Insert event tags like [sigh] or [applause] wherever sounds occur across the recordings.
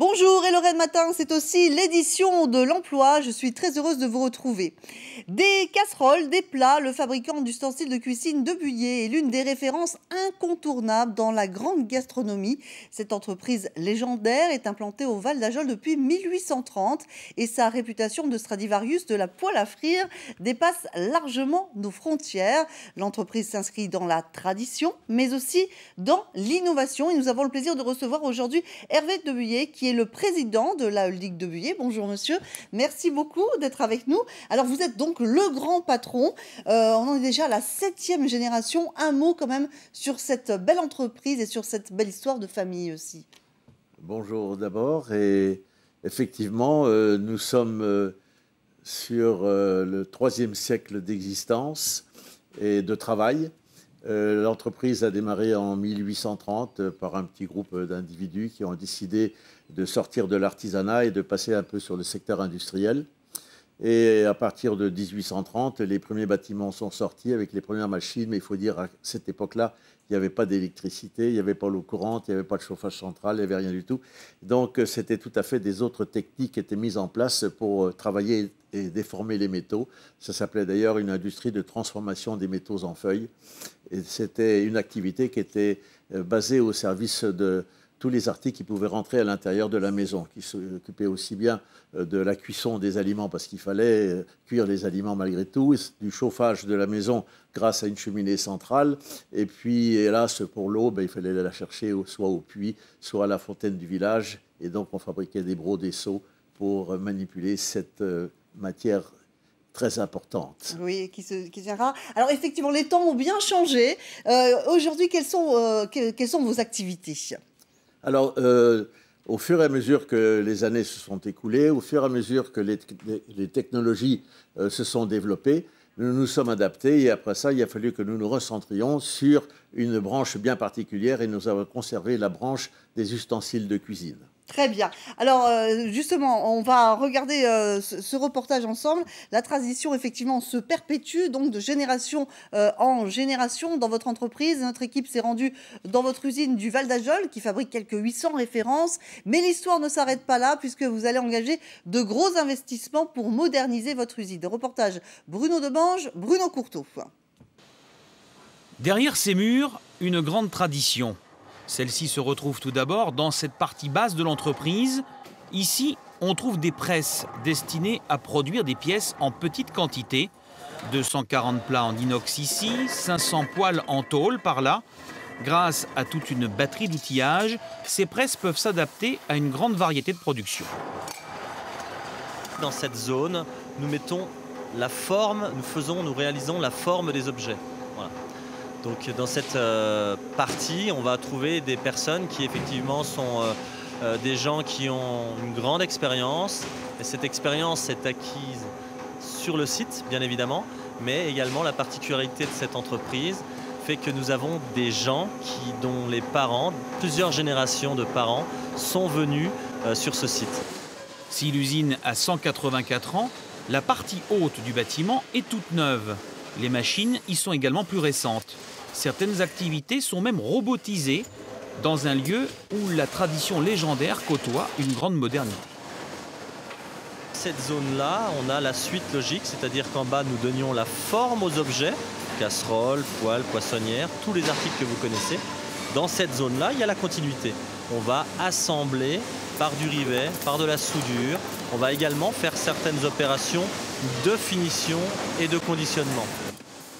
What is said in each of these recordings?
Bonjour et Lorraine Matin, c'est aussi l'édition de l'emploi. Je suis très heureuse de vous retrouver. Des casseroles, des plats, le fabricant d'ustensiles de cuisine de Buyer est l'une des références incontournables dans la grande gastronomie. Cette entreprise légendaire est implantée au Val d'Ajol depuis 1830 et sa réputation de Stradivarius de la poêle à frire dépasse largement nos frontières. L'entreprise s'inscrit dans la tradition mais aussi dans l'innovation et nous avons le plaisir de recevoir aujourd'hui Hervé de Buyer qui est le président de la Ligue de Buyer. Bonjour monsieur, merci beaucoup d'être avec nous. Alors vous êtes donc le grand patron, euh, on en est déjà à la septième génération. Un mot quand même sur cette belle entreprise et sur cette belle histoire de famille aussi. Bonjour d'abord et effectivement euh, nous sommes euh, sur le troisième siècle d'existence et de travail. L'entreprise a démarré en 1830 par un petit groupe d'individus qui ont décidé de sortir de l'artisanat et de passer un peu sur le secteur industriel. Et à partir de 1830, les premiers bâtiments sont sortis avec les premières machines, mais il faut dire à cette époque-là, il n'y avait pas d'électricité, il n'y avait pas l'eau courante, il n'y avait pas de chauffage central, il n'y avait rien du tout. Donc c'était tout à fait des autres techniques qui étaient mises en place pour euh, travailler et déformer les métaux. Ça s'appelait d'ailleurs une industrie de transformation des métaux en feuilles. Et c'était une activité qui était euh, basée au service de, tous les articles qui pouvaient rentrer à l'intérieur de la maison, qui s'occupaient aussi bien euh, de la cuisson des aliments, parce qu'il fallait euh, cuire les aliments malgré tout, du chauffage de la maison grâce à une cheminée centrale, et puis hélas pour l'eau, ben, il fallait la chercher soit au puits, soit à la fontaine du village, et donc on fabriquait des brocs, des seaux pour manipuler cette euh, matière très importante. Oui, qui, se, qui rare. Alors effectivement, les temps ont bien changé. Aujourd'hui, quelles, sont, quelles sont vos activités? Alors, euh, au fur et à mesure que les années se sont écoulées, au fur et à mesure que les, technologies euh, se sont développées, nous nous sommes adaptés et après ça, il a fallu que nous nous recentrions sur une branche bien particulière et nous avons conservé la branche des ustensiles de cuisine. Très bien. Alors euh, justement, on va regarder euh, ce, reportage ensemble. La tradition effectivement se perpétue donc de génération euh, en génération dans votre entreprise. Notre équipe s'est rendue dans votre usine du Val d'Ajol qui fabrique quelques 800 références. Mais l'histoire ne s'arrête pas là puisque vous allez engager de gros investissements pour moderniser votre usine. Reportage Bruno Debange, Bruno Courteau. Derrière ces murs, une grande tradition. Celle-ci se retrouve tout d'abord dans cette partie basse de l'entreprise. Ici, on trouve des presses destinées à produire des pièces en petite quantité. 240 plats en inox ici, 500 poils en tôle par là. Grâce à toute une batterie d'outillage, ces presses peuvent s'adapter à une grande variété de production. Dans cette zone, nous mettons la forme, nous faisons, nous réalisons la forme des objets. Donc dans cette euh, partie, on va trouver des personnes qui effectivement sont euh, euh, des gens qui ont une grande expérience. Et cette expérience est acquise sur le site, bien évidemment, mais également la particularité de cette entreprise fait que nous avons des gens qui, dont les parents, plusieurs générations de parents, sont venus sur ce site. Si l'usine a 184 ans, la partie haute du bâtiment est toute neuve. Les machines y sont également plus récentes. Certaines activités sont même robotisées dans un lieu où la tradition légendaire côtoie une grande modernité. Cette zone-là, on a la suite logique, c'est-à-dire qu'en bas, nous donnions la forme aux objets, casseroles, poêles, poissonnières, tous les articles que vous connaissez. Dans cette zone-là, il y a la continuité. On va assembler par du rivet, par de la soudure. On va également faire certaines opérations de finition et de conditionnement.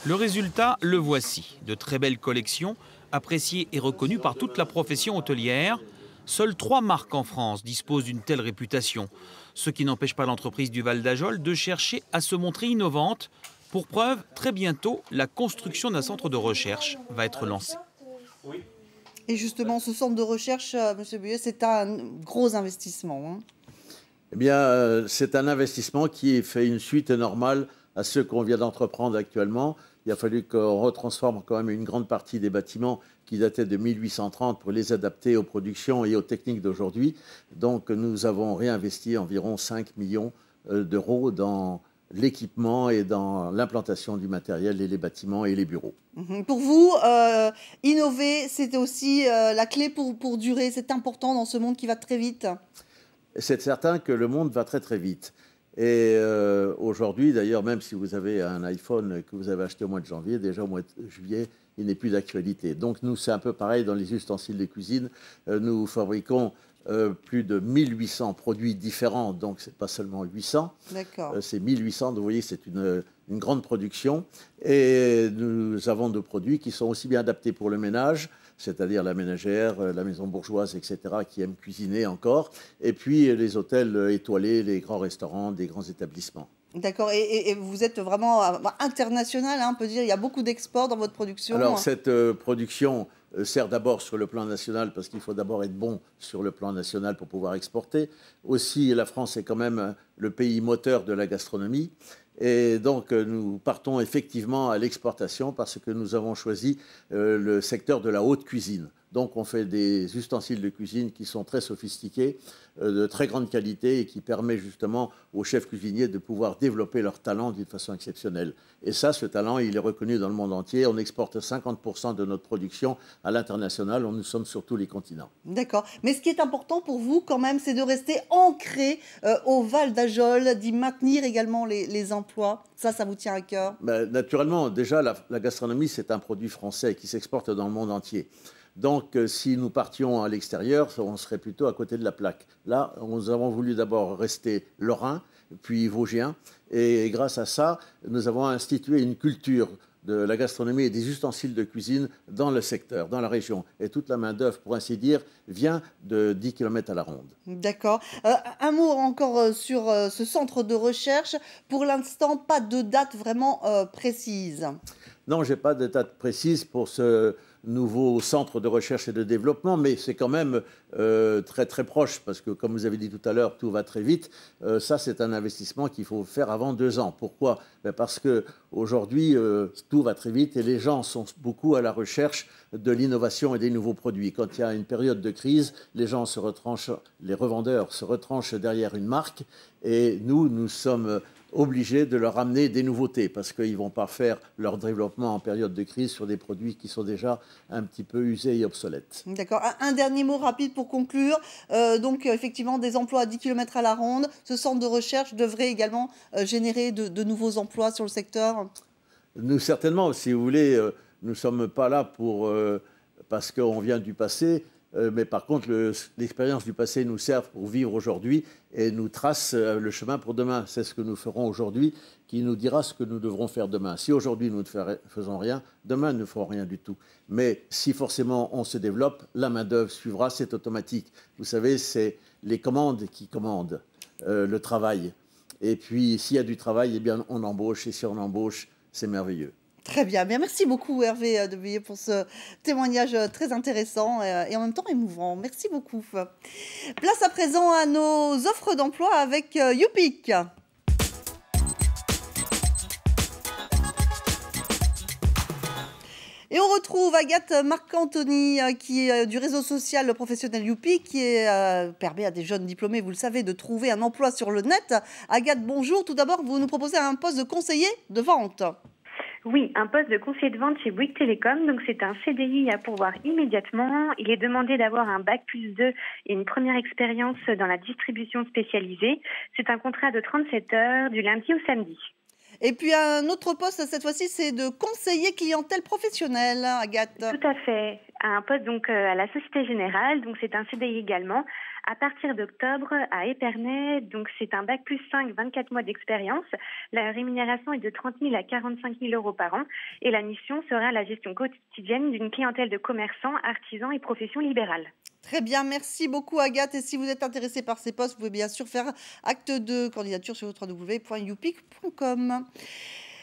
Le résultat, le voici. De très belles collections, appréciées et reconnues par toute la profession hôtelière. Seules trois marques en France disposent d'une telle réputation, ce qui n'empêche pas l'entreprise du Val d'Ajol de chercher à se montrer innovante. Pour preuve, très bientôt, la construction d'un centre de recherche va être lancée. Et justement, ce centre de recherche, euh, M. Buyet, c'est un gros investissement. Hein. Eh bien, euh, c'est un investissement qui fait une suite normale à ceux qu'on vient d'entreprendre actuellement il a fallu qu'on retransforme quand même une grande partie des bâtiments qui dataient de 1830 pour les adapter aux productions et aux techniques d'aujourd'hui. Donc nous avons réinvesti environ 5 millions euh, d'euros dans l'équipement et dans l'implantation du matériel et les bâtiments et les bureaux. Mhm. Pour vous, euh, innover, c'est aussi la clé pour, pour durer. C'est important dans ce monde qui va très vite. C'est certain que le monde va très très vite. Et euh, aujourd'hui, d'ailleurs, même si vous avez un iPhone que vous avez acheté au mois de janvier, déjà au mois de juillet, il n'est plus d'actualité. Donc nous, c'est un peu pareil dans les ustensiles de cuisine. Euh, nous fabriquons euh, plus de 1800 produits différents, donc c'est pas seulement 800. D'accord. c'est 1800, donc vous voyez, c'est une, une, grande production. Et nous avons des produits qui sont aussi bien adaptés pour le ménage, c'est-à-dire la ménagère, euh, la maison bourgeoise, etc., qui aiment cuisiner encore, et puis les hôtels euh, étoilés, les grands restaurants, des grands établissements. D'accord, et, vous êtes vraiment euh, international, hein, on peut dire, il y a beaucoup d'exports dans votre production. Alors cette production sert d'abord sur le plan national, parce qu'il faut d'abord être bon sur le plan national pour pouvoir exporter. Aussi, la France est quand même le pays moteur de la gastronomie. Et donc, euh, nous partons effectivement à l'exportation parce que nous avons choisi euh, le secteur de la haute cuisine. Donc on fait des ustensiles de cuisine qui sont très sophistiqués, euh, de très grande qualité et qui permettent justement aux chefs cuisiniers de pouvoir développer leur talent d'une façon exceptionnelle. Et ça, ce talent, il est reconnu dans le monde entier. On exporte 50% de notre production à l'international. Nous sommes sur tous les continents. D'accord. Mais ce qui est important pour vous quand même, c'est de rester ancré euh, au Val d'Ajol, d'y maintenir également les, emplois. Ça, ça vous tient à cœur? Ben, Naturellement, déjà, la gastronomie, c'est un produit français qui s'exporte dans le monde entier. Donc, euh, si nous partions à l'extérieur, on serait plutôt à côté de la plaque. Là, nous avons voulu d'abord rester lorrain, puis vosgien, et grâce à ça, nous avons institué une culture de la gastronomie et des ustensiles de cuisine dans le secteur, dans la région. Et toute la main-d'œuvre, pour ainsi dire, vient de 10 km à la ronde. D'accord. Euh, un mot encore euh, sur ce centre de recherche. Pour l'instant, pas de date vraiment précise. Non, je n'ai pas de date précise pour ce nouveau centre de recherche et de développement, mais c'est quand même euh, très très proche parce que, comme vous avez dit tout à l'heure, tout va très vite. Euh, ça, c'est un investissement qu'il faut faire avant deux ans. Pourquoi? Ben Parce que aujourd'hui, euh, tout va très vite et les gens sont beaucoup à la recherche de l'innovation et des nouveaux produits. Quand il y a une période de crise, les gens se retranchent, les revendeurs se retranchent derrière une marque et nous, nous sommes obligés de leur amener des nouveautés parce qu'ils ne vont pas faire leur développement en période de crise sur des produits qui sont déjà un petit peu usés et obsolètes. D'accord. Un, dernier mot rapide pour conclure. Euh, donc, effectivement, des emplois à 10 km à la ronde. Ce centre de recherche devrait également euh, générer de, nouveaux emplois sur le secteur Nous, certainement. Si vous voulez, euh, nous ne sommes pas là pour, parce qu'on vient du passé. Euh, mais par contre, l'expérience du passé nous sert pour vivre aujourd'hui et nous trace euh, le chemin pour demain. C'est ce que nous ferons aujourd'hui qui nous dira ce que nous devrons faire demain. Si aujourd'hui nous ne faisons rien, demain nous ne ferons rien du tout. Mais si forcément on se développe, la main-d'œuvre suivra, c'est automatique. Vous savez, c'est les commandes qui commandent euh, le travail. Et puis, s'il y a du travail, eh bien, on embauche. Et si on embauche, c'est merveilleux. Très bien. merci beaucoup Hervé euh, de pour ce témoignage euh, très intéressant euh, et en même temps émouvant. Merci beaucoup. Place à présent à nos offres d'emploi avec Youpic. Et on retrouve Agathe Marc-Anthony, qui est du réseau social professionnel Youpi, qui permet à des jeunes diplômés, vous le savez, de trouver un emploi sur le net. Agathe, bonjour. Tout d'abord, vous nous proposez un poste de conseiller de vente. Oui, un poste de conseiller de vente chez Bouygues Télécom. Donc, c'est un CDI à pourvoir immédiatement. Il est demandé d'avoir un bac plus 2 et une première expérience dans la distribution spécialisée. C'est un contrat de 37 heures du lundi au samedi. Et puis un autre poste cette fois-ci, c'est de conseiller clientèle professionnelle, Agathe. Tout à fait. Un poste donc euh, à la Société Générale, donc c'est un CDI également à partir d'octobre à Épernay. Donc, c'est un bac plus 5, 24 mois d'expérience. La rémunération est de 30 000 à 45 000 euros par an. Et la mission sera la gestion quotidienne d'une clientèle de commerçants, artisans et professions libérales. Très bien, merci beaucoup Agathe. Et si vous êtes intéressé par ces postes, vous pouvez bien sûr faire acte de candidature sur www.youpic.com.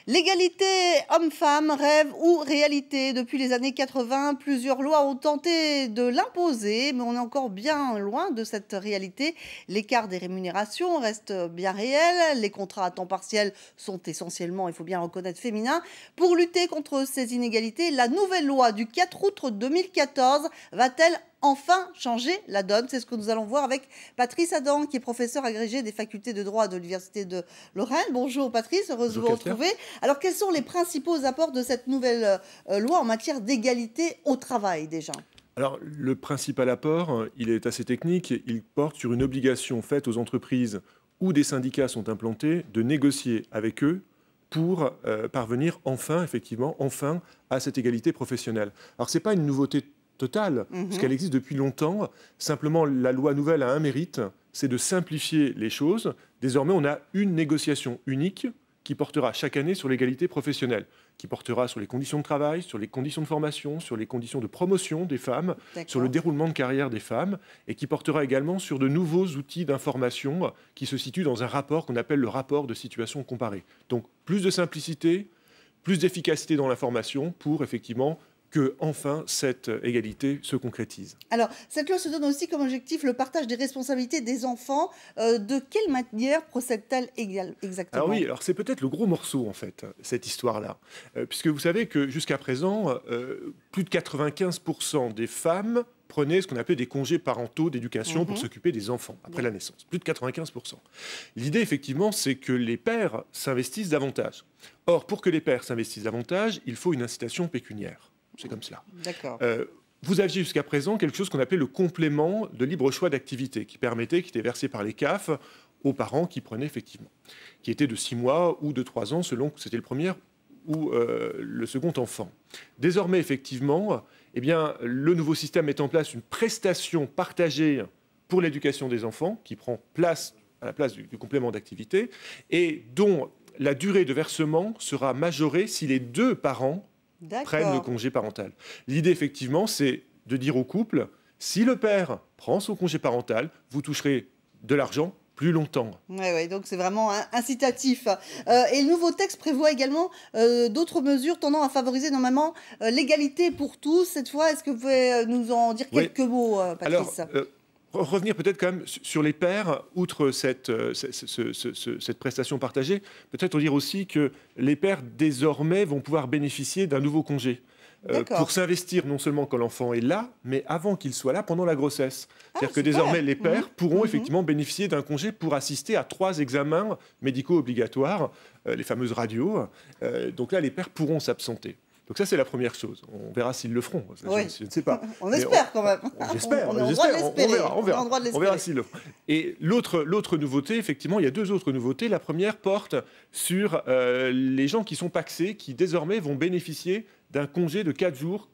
L'égalité homme-femme, rêve ou réalité Depuis les années 80, plusieurs lois ont tenté de l'imposer, mais on est encore bien loin de cette réalité. L'écart des rémunérations reste bien réel. Les contrats à temps partiel sont essentiellement, il faut bien reconnaître, féminins. Pour lutter contre ces inégalités, la nouvelle loi du 4 août 2014 va-t-elle enfin changer la donne. C'est ce que nous allons voir avec Patrice Adam, qui est professeur agrégé des facultés de droit de l'Université de Lorraine. Bonjour Patrice, heureuse de vous retrouver. Alors quels sont les principaux apports de cette nouvelle euh, loi en matière d'égalité au travail déjà? Alors, le principal apport, il est assez technique. Il porte sur une obligation faite aux entreprises où des syndicats sont implantés de négocier avec eux pour euh, parvenir enfin, effectivement, enfin à cette égalité professionnelle. Alors, ce n'est pas une nouveauté totale, parce Mhm. qu'elle existe depuis longtemps. Simplement, la loi nouvelle a un mérite, c'est de simplifier les choses. Désormais, on a une négociation unique qui portera chaque année sur l'égalité professionnelle, qui portera sur les conditions de travail, sur les conditions de formation, sur les conditions de promotion des femmes, sur le déroulement de carrière des femmes, et qui portera également sur de nouveaux outils d'information qui se situent dans un rapport qu'on appelle le rapport de situation comparée. Donc plus de simplicité, plus d'efficacité dans l'information pour effectivement que enfin cette égalité se concrétise. Alors, cette loi se donne aussi comme objectif le partage des responsabilités des enfants. Euh, de quelle manière procède-t-elle exactement? Alors oui, alors c'est peut-être le gros morceau en fait, cette histoire-là. Euh, puisque vous savez que jusqu'à présent, euh, plus de 95% des femmes prenaient ce qu'on appelait des congés parentaux d'éducation pour Mhm. s'occuper des enfants après Oui. la naissance. Plus de 95%. L'idée effectivement, c'est que les pères s'investissent davantage. Or, pour que les pères s'investissent davantage, il faut une incitation pécuniaire. C'est comme cela. D'accord. Euh, vous aviez jusqu'à présent quelque chose qu'on appelait le complément de libre choix d'activité, qui permettait, qui était versé par les CAF aux parents qui prenaient effectivement, qui était de 6 mois ou de 3 ans selon que c'était le premier ou euh, le second enfant. Désormais, effectivement, eh bien, le nouveau système met en place une prestation partagée pour l'éducation des enfants, qui prend place à la place du, du complément d'activité, et dont la durée de versement sera majorée si les deux parents prennent le congé parental. L'idée, effectivement, c'est de dire au couple, si le père prend son congé parental, vous toucherez de l'argent plus longtemps. Ouais, ouais, donc c'est vraiment incitatif. Euh, et le nouveau texte prévoit également euh, d'autres mesures tendant à favoriser normalement euh, l'égalité pour tous. Cette fois, est-ce que vous pouvez nous en dire Oui. quelques mots, Alors, Patrice revenir peut-être quand même su- sur les pères, outre cette, euh, ce- ce- ce- ce- cette prestation partagée, peut-être dire aussi que les pères désormais vont pouvoir bénéficier d'un nouveau congé. euh, pour s'investir non seulement quand l'enfant est là, mais avant qu'il soit là pendant la grossesse. C'est-à-dire que Ah, désormais, les pères Mhm. pourront Mhm. effectivement bénéficier d'un congé pour assister à trois examens médicaux obligatoires, euh, les fameuses radios. Euh, donc là, les pères pourront s'absenter. Donc ça, c'est la première chose. On verra s'ils le feront. Oui. je ne sais pas. [laughs] On Mais espère quand même. J'espère, [laughs] On est en droit de j'espère, on, l'espérer. on verra, on verra. On verra s'ils le font. Et l'autre, l'autre nouveauté, effectivement, il y a deux autres nouveautés. La première porte sur euh, les gens qui sont paxés, qui désormais vont bénéficier d'un congé de 4 jours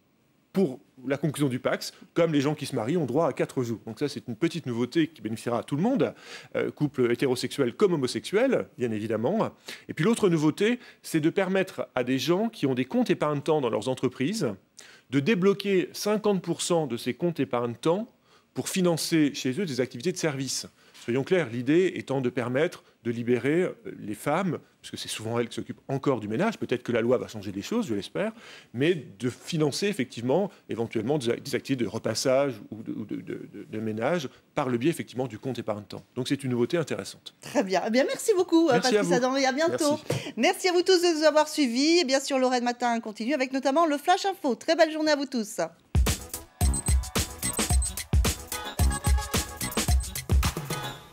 pour la conclusion du Pax, comme les gens qui se marient ont droit à 4 jours. Donc ça, c'est une petite nouveauté qui bénéficiera à tout le monde, euh, couple hétérosexuel comme homosexuel, bien évidemment. Et puis l'autre nouveauté, c'est de permettre à des gens qui ont des comptes épargne-temps dans leurs entreprises de débloquer 50% de ces comptes épargne-temps pour financer chez eux des activités de service. Soyons clairs, l'idée étant de permettre de libérer euh, les femmes, parce que c'est souvent elles qui s'occupent encore du ménage, peut-être que la loi va changer des choses, je l'espère, mais de financer effectivement éventuellement des, activités de repassage ou de, ou de- de- de- de ménage par le biais effectivement du compte épargne-temps. Donc c'est une nouveauté intéressante. Très bien. Eh bien, merci beaucoup, euh, Merci à Patrice vous. Adam, et à bientôt. Merci. à vous tous de nous avoir suivis. Et bien sûr, Lorraine Matin continue avec notamment le Flash Info. Très belle journée à vous tous.